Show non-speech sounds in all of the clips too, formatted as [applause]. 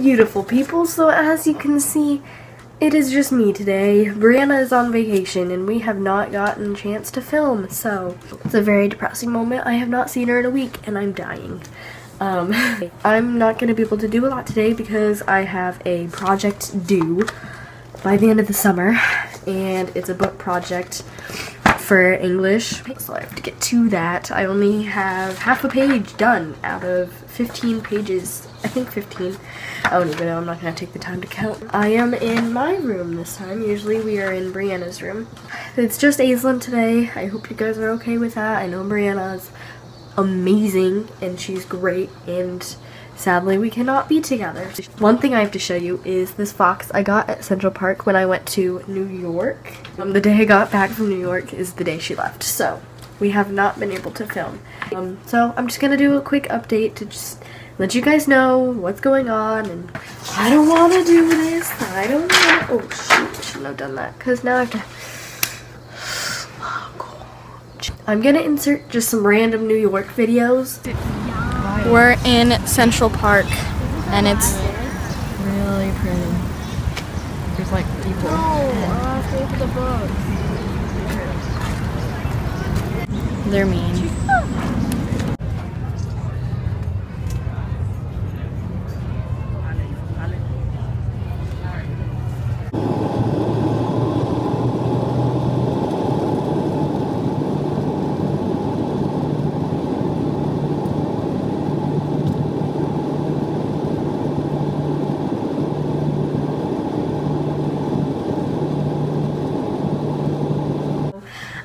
beautiful, people. So as you can see, it is just me today. Breanna is on vacation and we have not gotten a chance to film. So it's a very depressing moment. I have not seen her in a week and I'm dying. Um, [laughs] I'm not going to be able to do a lot today because I have a project due by the end of the summer and it's a book project for English. So I have to get to that. I only have half a page done out of 15 pages. I think 15 I don't even know. I'm not gonna take the time to count. I am in my room this time. Usually we are in Breanna's room. It's just Aislyn today. I hope you guys are okay with that. I know Breanna's amazing and she's great and Sadly, we cannot be together. One thing I have to show you is this fox I got at Central Park when I went to New York. Um, the day I got back from New York is the day she left, so we have not been able to film. Um, so I'm just gonna do a quick update to just let you guys know what's going on and I don't want to do this. I don't want to. Oh shoot, I shouldn't have done that because now I have to. I'm gonna insert just some random New York videos. We're in Central Park and it's really pretty. There's like people. they're mean.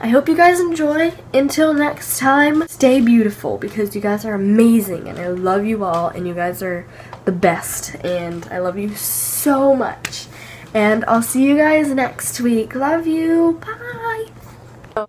I hope you guys enjoy. Until next time, stay beautiful because you guys are amazing and I love you all and you guys are the best and I love you so much. And I'll see you guys next week. Love you. Bye.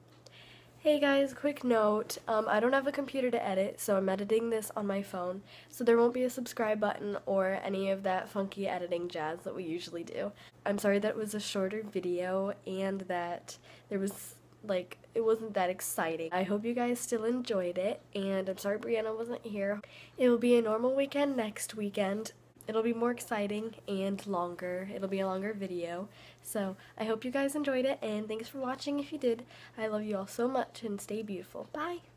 Hey guys, quick note. Um, I don't have a computer to edit, so I'm editing this on my phone. So there won't be a subscribe button or any of that funky editing jazz that we usually do. I'm sorry that it was a shorter video and that there was like it wasn't that exciting. I hope you guys still enjoyed it and I'm sorry Breanna wasn't here. It will be a normal weekend next weekend. It'll be more exciting and longer. It'll be a longer video. So I hope you guys enjoyed it and thanks for watching if you did. I love you all so much and stay beautiful. Bye!